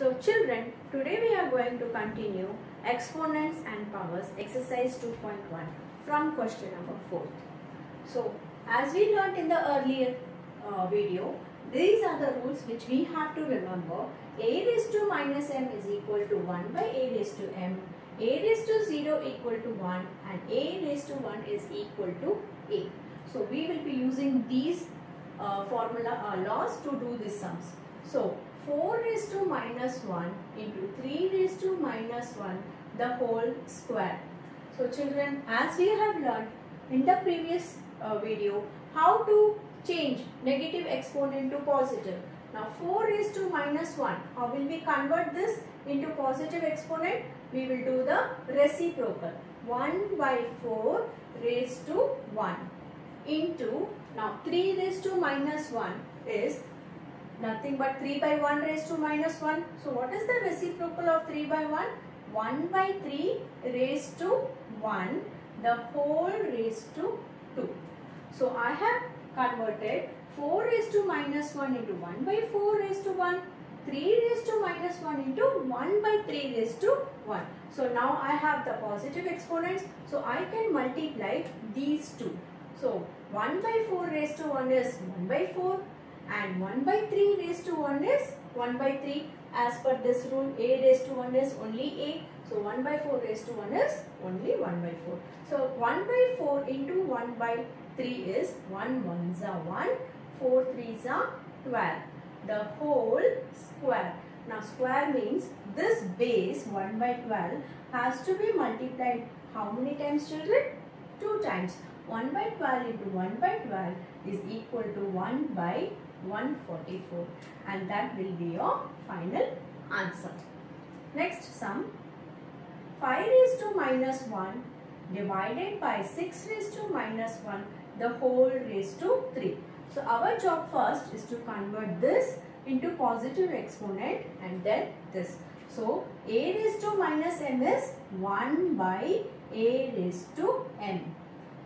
So children, today we are going to continue exponents and powers exercise 2.1 from question number 4. So as we learnt in the earlier uh, video, these are the rules which we have to remember. a raised to minus m is equal to 1 by a raised to m. a raised to 0 equal to 1 and a raised to 1 is equal to a. So we will be using these uh, formula uh, laws to do these sums. So 4 raised to minus 1 into 3 raised to minus 1 the whole square. So children as we have learned in the previous uh, video how to change negative exponent to positive. Now 4 raised to minus 1 how will we convert this into positive exponent? We will do the reciprocal 1 by 4 raised to 1 into now 3 raised to minus 1 is nothing but 3 by 1 raised to minus 1. So what is the reciprocal of 3 by 1? 1 by 3 raised to 1 the whole raised to 2. So I have converted 4 raised to minus 1 into 1 by 4 raised to 1. 3 raised to minus 1 into 1 by 3 raised to 1. So now I have the positive exponents. So I can multiply these two. So 1 by 4 raised to 1 is 1 by 4 and 1 by 3 raised to 1 is 1 by 3 as per this rule a raised to 1 is only a. So 1 by 4 raised to 1 is only 1 by 4 so 1 by 4 into 1 by 3 is 1 1s are 1 4 3s are 12 the whole square. Now square means this base 1 by 12 has to be multiplied how many times children? 2 times. 1 by 12 into 1 by 12 is equal to 1 by 144 and that will be your final answer. Next sum 5 raised to minus 1 divided by 6 raised to minus 1 the whole raised to 3. So our job first is to convert this into positive exponent and then this. So a raised to minus m is 1 by a raised to m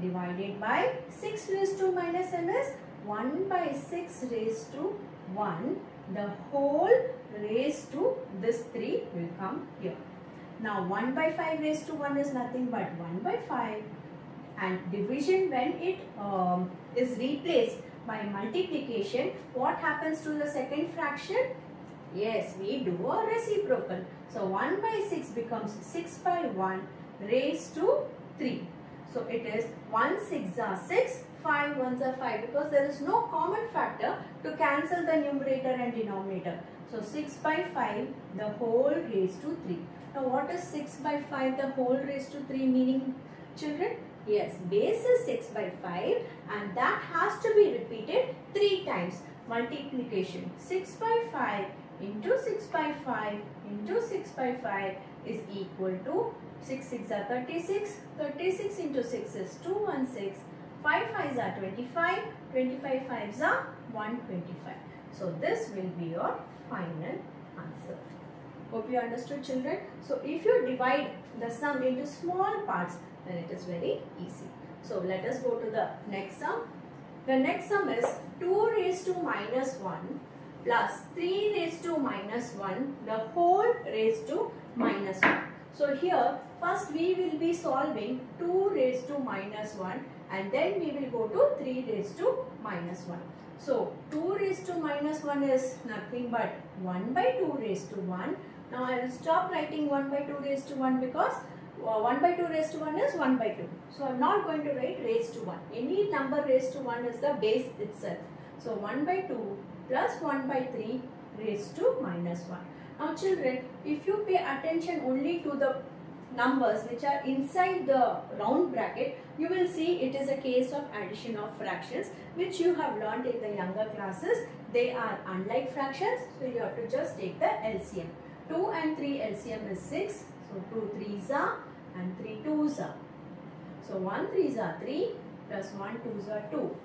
divided by 6 raised to minus m is 1 by 6 raised to 1 the whole raised to this 3 will come here. Now 1 by 5 raised to 1 is nothing but 1 by 5 and division when it um, is replaced by multiplication what happens to the second fraction? Yes we do a reciprocal. So 1 by 6 becomes 6 by 1 raised to 3. So it is 1 6 are 6 5 ones are 5 because there is no common factor to cancel the numerator and denominator. So 6 by 5 the whole raised to 3. Now what is 6 by 5 the whole raised to 3 meaning children? Yes, base is 6 by 5 and that has to be repeated 3 times. Multiplication 6 by 5 into 6 by 5 into 6 by 5 is equal to 6 6 are 36. 36 into 6 is 216 5 5s are 25, 25 5s are 125. So this will be your final answer. Hope you understood children. So if you divide the sum into small parts then it is very easy. So let us go to the next sum. The next sum is 2 raised to minus 1 plus 3 raised to minus 1 the whole raised to minus 1. So here first we will be solving 2 raised to minus 1 and then we will go to 3 raised to minus 1. So 2 raised to minus 1 is nothing but 1 by 2 raised to 1. Now I will stop writing 1 by 2 raised to 1 because uh, 1 by 2 raised to 1 is 1 by 2. So I am not going to write raised to 1. Any number raised to 1 is the base itself. So 1 by 2 plus 1 by 3 raised to minus 1. Now children, if you pay attention only to the numbers which are inside the round bracket, you will see it is a case of addition of fractions which you have learned in the younger classes. They are unlike fractions, so you have to just take the LCM. 2 and 3 LCM is 6, so 2 3s are and 3 2s are. So 1 3s are 3 plus 1 2s are 2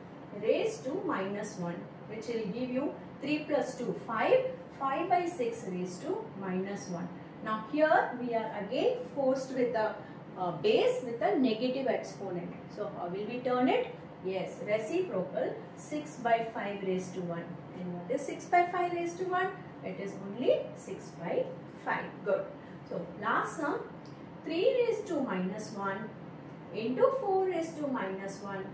raised to minus 1 which will give you 3 plus 2 5, 5 by 6 raised to minus 1. Now here we are again forced with the uh, base with a negative exponent. So how will we turn it? Yes, reciprocal 6 by 5 raised to 1. And what is 6 by 5 raised to 1? it is only 6 by 5. Good. So last sum 3 raised to minus 1 into 4 raised to minus 1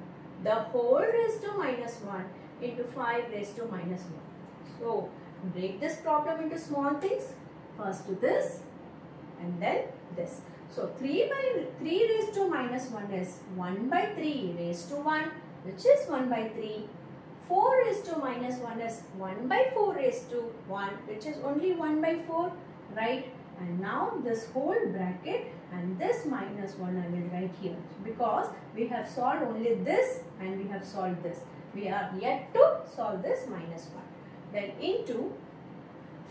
the whole raised to minus 1 into 5 raised to minus 1. So break this problem into small things. First to this and then this. So 3 by 3 raised to minus 1 is 1 by 3 raised to 1 which is 1 by 3. 4 raised to minus 1 is 1 by 4 raised to 1 which is only 1 by 4 right and now this whole bracket and this minus 1 I will write here because we have solved only this and we have solved this. We are yet to solve this minus 1. Then into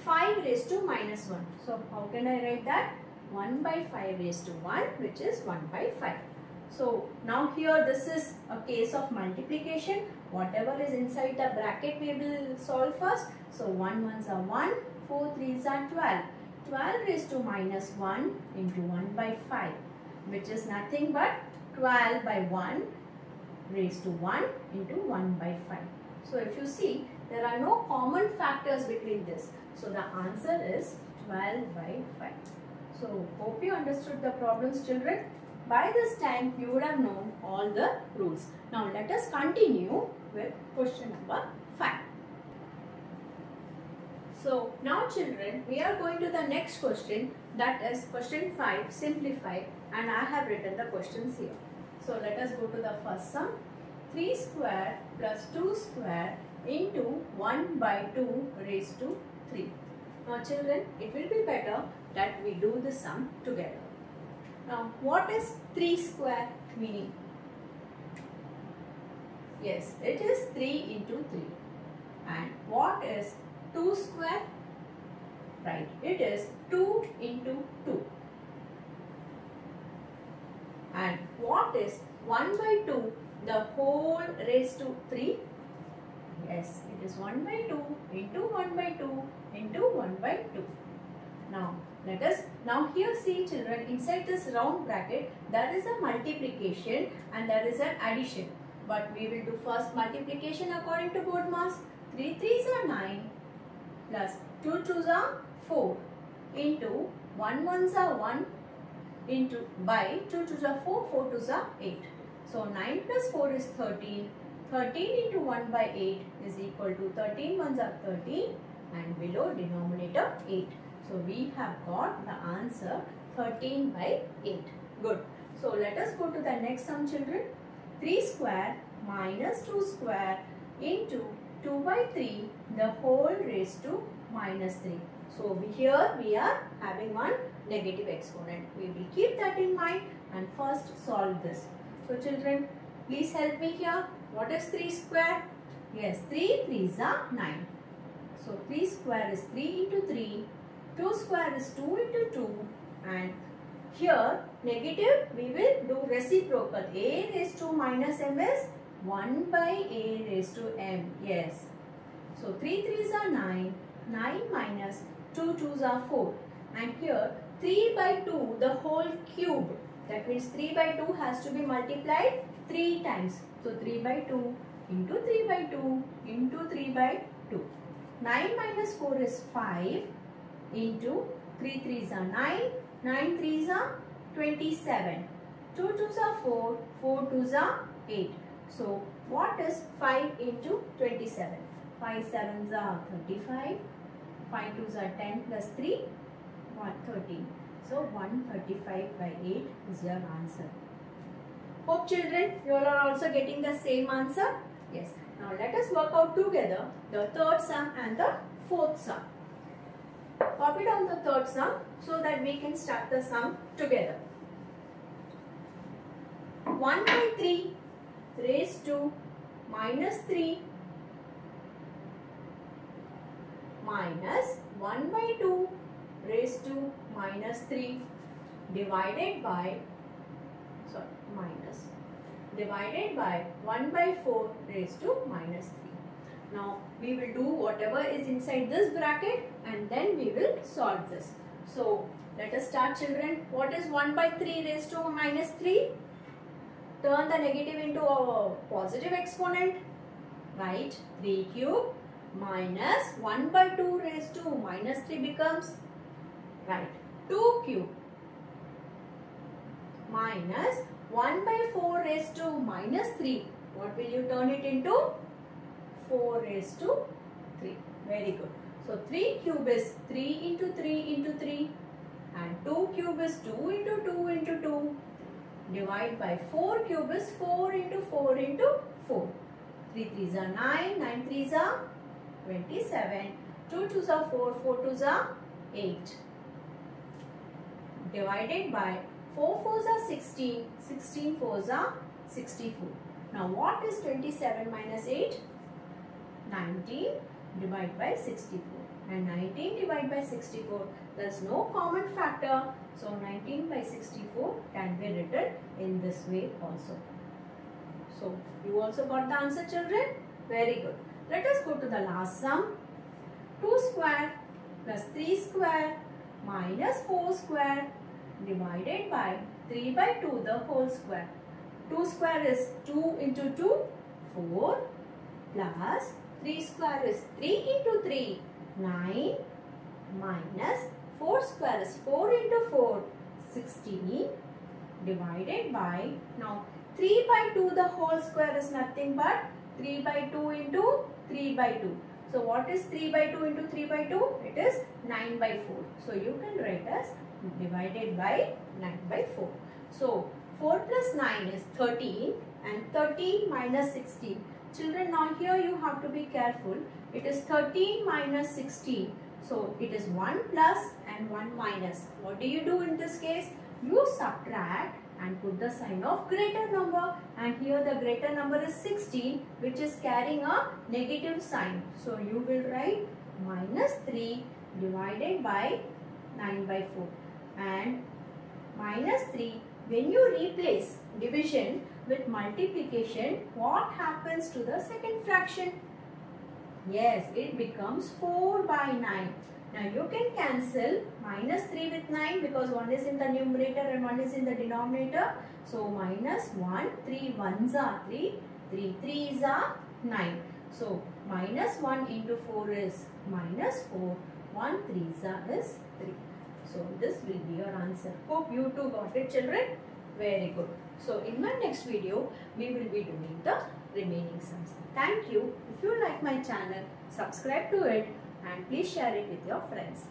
5 raised to minus 1. So how can I write that? 1 by 5 raised to 1 which is 1 by 5. So now here this is a case of multiplication. Whatever is inside the bracket we will solve first. So 1 ones are 1, 4 threes are 12. 12 raised to minus 1 into 1 by 5 which is nothing but 12 by 1 raised to 1 into 1 by 5. So if you see there are no common factors between this. So the answer is 12 by 5. So hope you understood the problems children. By this time you would have known all the rules. Now let us continue with question number 5. So now children we are going to the next question that is question 5 simplify and I have written the questions here. So let us go to the first sum 3 square plus 2 square into 1 by 2 raised to 3. Now children it will be better that we do the sum together. Now what is 3 square meaning? Yes it is 3 into 3 and what is 2 square? Right, it is 2 into 2. And what is 1 by 2? The whole raised to 3? Yes, it is 1 by 2 into 1 by 2 into 1 by 2. Now, let us, now here see children, inside this round bracket, there is a multiplication and there is an addition. But we will do first multiplication according to board BODMAS. 3 3s are 9 plus 2 2s are 4 into 1 1s are 1 into by 2 2s are 4, 4 2s are 8. So 9 plus 4 is 13. 13 into 1 by 8 is equal to 13 ones are 13 and below denominator 8. So we have got the answer 13 by 8. Good. So let us go to the next sum children. 3 square minus 2 square into 2 by 3 the whole raised to minus 3. So here we are having one negative exponent. We will keep that in mind and first solve this. So children please help me here. What is 3 square? Yes 3 3s are 9. So 3 square is 3 into 3. 2 square is 2 into 2 and here negative we will do reciprocal. a raised to minus m is 1 by a raised to m. Yes. So 3 3s are 9. 9 minus 2 2s are 4. And here 3 by 2 the whole cube. That means 3 by 2 has to be multiplied 3 times. So 3 by 2 into 3 by 2 into 3 by 2. 9 minus 4 is 5 into 3 3s are 9. 9 3s are 27. 2 2s are 4. 4 2s are 8. So what is 5 into 27? 5 7s are 35. 5 2s are 10 plus 3, 113. So 135 by 8 is your answer. Hope children, you all are also getting the same answer. Yes. Now let us work out together the third sum and the fourth sum. Copy down the third sum so that we can start the sum together. 1 by 3 raised to minus 3 minus 1 by 2 raised to minus 3 divided by sorry minus divided by 1 by 4 raised to minus 3. Now we will do whatever is inside this bracket and then we will solve this. So let us start children. What is 1 by 3 raised to minus 3? Turn the negative into a positive exponent. Right? 3 cube minus 1 by 2 raised to minus 3 becomes right 2 cube minus 1 by 4 raised to minus 3 what will you turn it into? 4 raised to 3 very good. So 3 cube is 3 into 3 into 3 and 2 cube is 2 into 2 into 2 divide by 4 cube is 4 into 4 into 4 3 3s are 9 9 3s are 27 2 2s are 4 4 2s are 8 divided by 4 4s are 16 16 4s are 64 now what is 27 minus 8 19 divided by 64 and 19 divided by 64 there's no common factor. So 19 by 64 can be written in this way also. So you also got the answer children? Very good. Let us go to the last sum. 2 square plus 3 square minus 4 square divided by 3 by 2 the whole square. 2 square is 2 into 2 4 plus 3 square is 3 into 3 9 minus 4 square is 4 into 4 16 divided by now 3 by 2 the whole square is nothing but 3 by 2 into 3 by 2 so what is 3 by 2 into 3 by 2 it is 9 by 4 so you can write as divided by 9 by 4 so 4 plus 9 is 13 and 13 minus 16 children now here you have to be careful it is 13 minus 16 so it is 1 plus and 1 minus. What do you do in this case? You subtract and put the sign of greater number and here the greater number is 16 which is carrying a negative sign. So you will write minus 3 divided by 9 by 4 and minus 3 when you replace division with multiplication what happens to the second fraction? Yes, it becomes 4 by 9. Now you can cancel minus 3 with 9 because one is in the numerator and one is in the denominator. So minus 1, 3 1s are 3, 3 3s are 9. So minus 1 into 4 is minus 4, 1 3s is 3. So this will be your answer. Hope you too got it children. Very good. So in my next video, we will be doing the remaining sums. Thank you. If you like my channel, subscribe to it and please share it with your friends.